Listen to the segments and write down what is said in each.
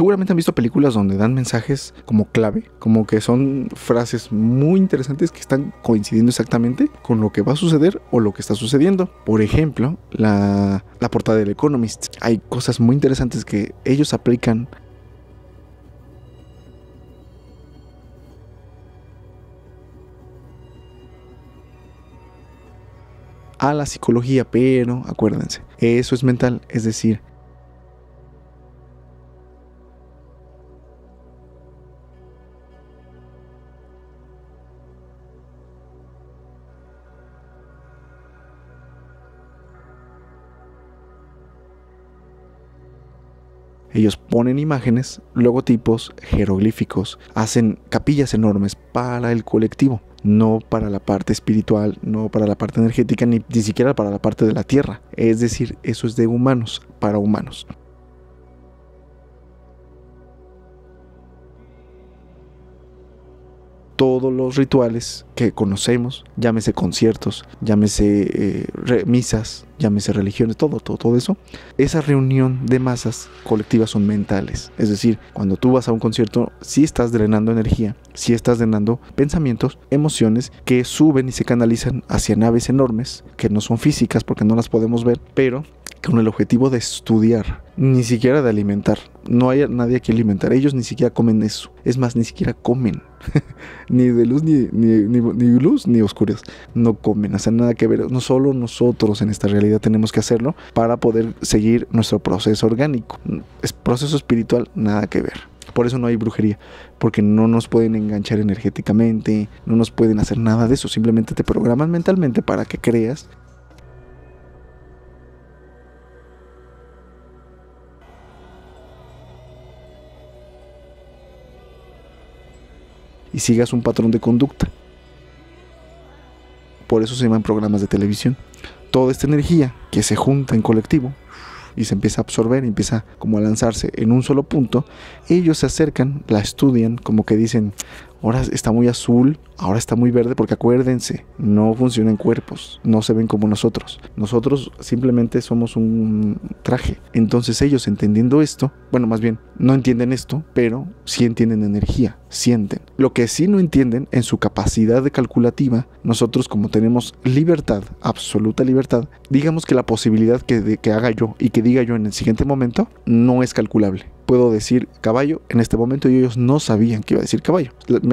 seguramente han visto películas donde dan mensajes como clave, como que son frases muy interesantes que están coincidiendo exactamente con lo que va a suceder o lo que está sucediendo. Por ejemplo, la, portada del Economist. Hay cosas muy interesantes que ellos aplican a la psicología, pero acuérdense, eso es mental, es decir, Ellos ponen imágenes, logotipos, jeroglíficos, hacen capillas enormes para el colectivo, no para la parte espiritual, no para la parte energética, ni, ni siquiera para la parte de la tierra. Es decir, eso es de humanos para humanos. Todos los rituales que conocemos, llámese conciertos, llámese eh, misas, llámese religiones, todo, todo, todo eso, esa reunión de masas colectivas son mentales. Es decir, cuando tú vas a un concierto, sí estás drenando energía, sí estás drenando pensamientos, emociones que suben y se canalizan hacia naves enormes, que no son físicas porque no las podemos ver, pero con el objetivo de estudiar, ni siquiera de alimentar. No hay nadie que alimentar. Ellos ni siquiera comen eso. Es más, ni siquiera comen. ni de luz, ni, ni, luz, ni oscuras. No comen. Hacen nada que ver. No solo nosotros en esta realidad tenemos que hacerlo para poder seguir nuestro proceso orgánico. Es proceso espiritual, nada que ver. Por eso no hay brujería, porque no nos pueden enganchar energéticamente, no nos pueden hacer nada de eso, simplemente te programan mentalmente para que creas sigas un patrón de conducta. Por eso se llaman programas de televisión. Toda esta energía que se junta en colectivo y se empieza a absorber, empieza como a lanzarse en un solo punto, ellos se acercan, la estudian, como que dicen, ahora está muy azul, ahora está muy verde, porque acuérdense, no funcionan cuerpos, no se ven como nosotros. Nosotros simplemente somos un traje. Entonces ellos entendiendo esto, bueno, más bien, no entienden esto, pero sí entienden energía, sienten. Lo que sí no entienden en su capacidad de calculativa, nosotros como tenemos libertad, absoluta libertad, digamos que la posibilidad que, de, que haga yo y que diga yo en el siguiente momento no es calculable puedo decir caballo en este momento y ellos no sabían que iba a decir caballo.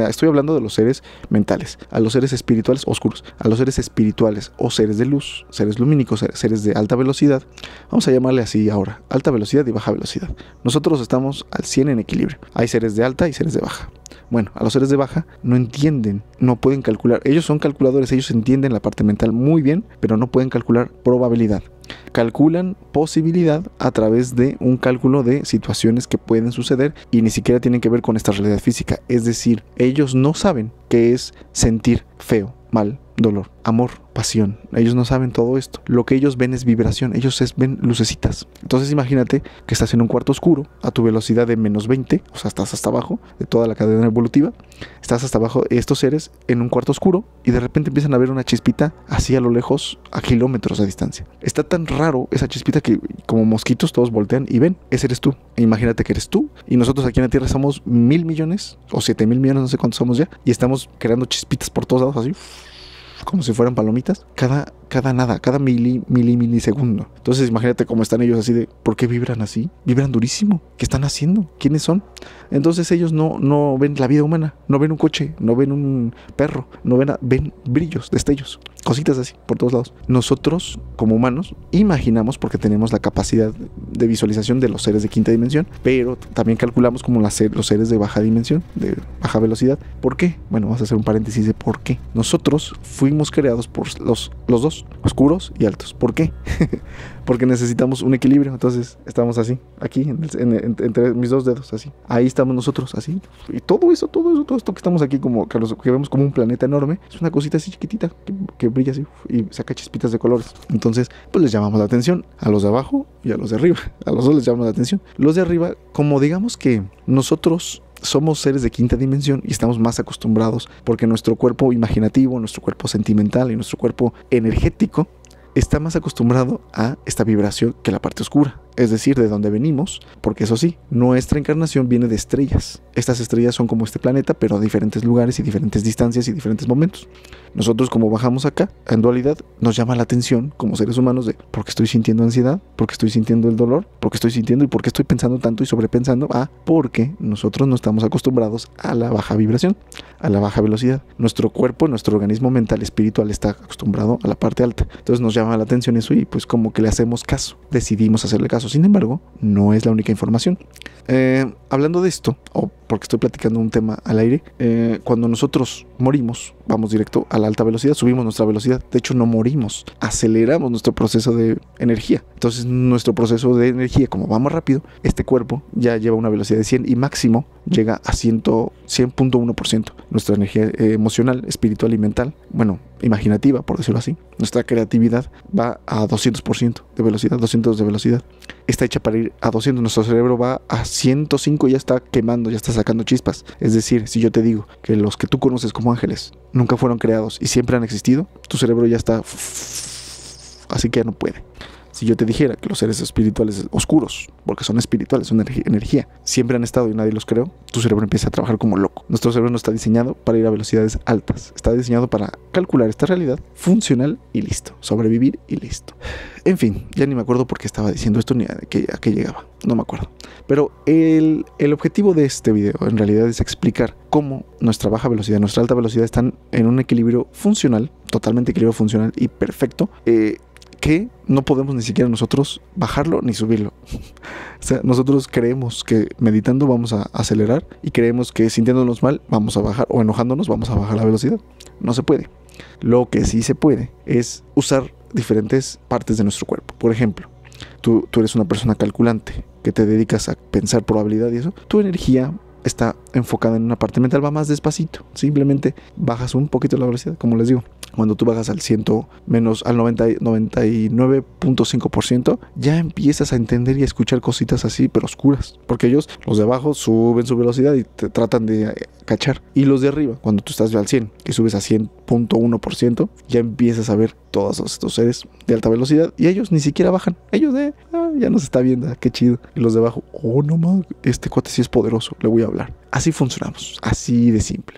Estoy hablando de los seres mentales, a los seres espirituales oscuros, a los seres espirituales o seres de luz, seres lumínicos, seres de alta velocidad. Vamos a llamarle así ahora, alta velocidad y baja velocidad. Nosotros estamos al 100 en equilibrio. Hay seres de alta y seres de baja. Bueno, a los seres de baja no entienden, no pueden calcular. Ellos son calculadores, ellos entienden la parte mental muy bien, pero no pueden calcular probabilidad calculan posibilidad a través de un cálculo de situaciones que pueden suceder y ni siquiera tienen que ver con esta realidad física. Es decir, ellos no saben qué es sentir feo, mal, dolor, amor, pasión. Ellos no saben todo esto. Lo que ellos ven es vibración, ellos ven lucecitas. Entonces imagínate que estás en un cuarto oscuro a tu velocidad de menos 20, o sea, estás hasta abajo de toda la cadena evolutiva. Estás hasta abajo de estos seres en un cuarto oscuro y de repente empiezan a ver una chispita así a lo lejos, a kilómetros de distancia. Está tan raro esa chispita que como mosquitos todos voltean y ven, ese eres tú. E imagínate que eres tú y nosotros aquí en la Tierra somos mil millones o siete mil millones, no sé cuántos somos ya, y estamos creando chispitas por todos lados así como si fueran palomitas, cada, cada nada, cada mili, mili, milisegundo. Entonces imagínate cómo están ellos así de, ¿por qué vibran así? Vibran durísimo. ¿Qué están haciendo? ¿Quiénes son? Entonces ellos no, no ven la vida humana, no ven un coche, no ven un perro, no ven, ven brillos, destellos, cositas así por todos lados. Nosotros, como humanos, imaginamos porque tenemos la capacidad de visualización de los seres de quinta dimensión, pero también calculamos como los seres de baja dimensión, de baja velocidad. ¿Por qué? Bueno, vamos a hacer un paréntesis de por qué. Nosotros fuimos creados por los, los dos, oscuros y altos. ¿Por qué? porque necesitamos un equilibrio. Entonces estamos así, aquí, entre mis dos dedos, así. Ahí estamos nosotros, así. Y todo eso, todo eso, todo esto que estamos aquí, como que, vemos como un planeta enorme, es una cosita así chiquitita que, brilla así y saca chispitas de colores. Entonces, pues les llamamos la atención a los de abajo y a los de arriba. A los dos les llamamos la atención. Los de arriba, como digamos que nosotros somos seres de quinta dimensión y estamos más acostumbrados porque nuestro cuerpo imaginativo, nuestro cuerpo sentimental y nuestro cuerpo energético está más acostumbrado a esta vibración que la parte oscura. es decir, de donde venimos, porque eso sí, nuestra encarnación viene de estrellas. Estas estrellas son como este planeta, pero a diferentes lugares y diferentes distancias y diferentes momentos. Nosotros como bajamos acá, en dualidad, nos llama la atención como seres humanos de por qué estoy sintiendo ansiedad, por qué estoy sintiendo el dolor, por qué estoy sintiendo y por qué estoy pensando tanto y sobrepensando. Ah, porque nosotros no estamos acostumbrados a la baja vibración, a la baja velocidad. Nuestro cuerpo, nuestro organismo mental, espiritual está acostumbrado a la parte alta. Entonces nos llama la atención eso y pues como que le hacemos caso, decidimos hacerle caso. Sin embargo, no es la única información. Eh, hablando de esto, o porque estoy platicando un tema al aire, eh, cuando nosotros morimos, vamos directo a la alta velocidad, subimos nuestra velocidad. De hecho, no morimos, aceleramos nuestro proceso de energía. Entonces, nuestro proceso de energía, como va más rápido, este cuerpo ya lleva una velocidad de 100 y máximo llega a 100.1%. Nuestra energía eh, emocional, espiritual y mental, bueno, imaginativa, por decirlo así. Nuestra creatividad va a 200% de velocidad, 200 de velocidad. Está hecha para ir a 200. Nuestro cerebro va a 105 y ya está quemando, ya está sacando chispas. Es decir, si yo te digo que los que tú conoces como ángeles nunca fueron creados y siempre han existido, tu cerebro ya está... Así que ya no puede. Si yo te dijera que los seres espirituales oscuros, porque son espirituales, son energía, siempre han estado y nadie los creó, tu cerebro empieza a trabajar como loco. Nuestro cerebro no está diseñado para ir a velocidades altas, está diseñado para calcular esta realidad funcional y listo, sobrevivir y listo. En fin, ya ni me acuerdo por qué estaba diciendo esto ni a qué, a qué llegaba, no me acuerdo. Pero el, el, objetivo de este video en realidad es explicar cómo nuestra baja velocidad nuestra alta velocidad están en un equilibrio funcional, totalmente equilibrio funcional y perfecto. Eh, que no podemos ni siquiera nosotros bajarlo ni subirlo. o sea, nosotros creemos que meditando vamos a acelerar y creemos que sintiéndonos mal vamos a bajar o enojándonos vamos a bajar la velocidad. No se puede. Lo que sí se puede es usar diferentes partes de nuestro cuerpo. Por ejemplo, tú, tú eres una persona calculante que te dedicas a pensar probabilidad y eso. Tu energía está enfocada en una parte mental, va más despacito. Simplemente bajas un poquito la velocidad, como les digo. Cuando tú bajas al 100 menos al 99.5%, ya empiezas a entender y a escuchar cositas así, pero oscuras. Porque ellos, los de abajo, suben su velocidad y te tratan de cachar. Y los de arriba, cuando tú estás al 100, que subes a 100.1%, ya empiezas a ver todos estos seres de alta velocidad y ellos ni siquiera bajan. Ellos de, ah, ya nos está viendo, qué chido. Y los de abajo, oh no mames, este cuate sí es poderoso, le voy a hablar. Así funcionamos, así de simple.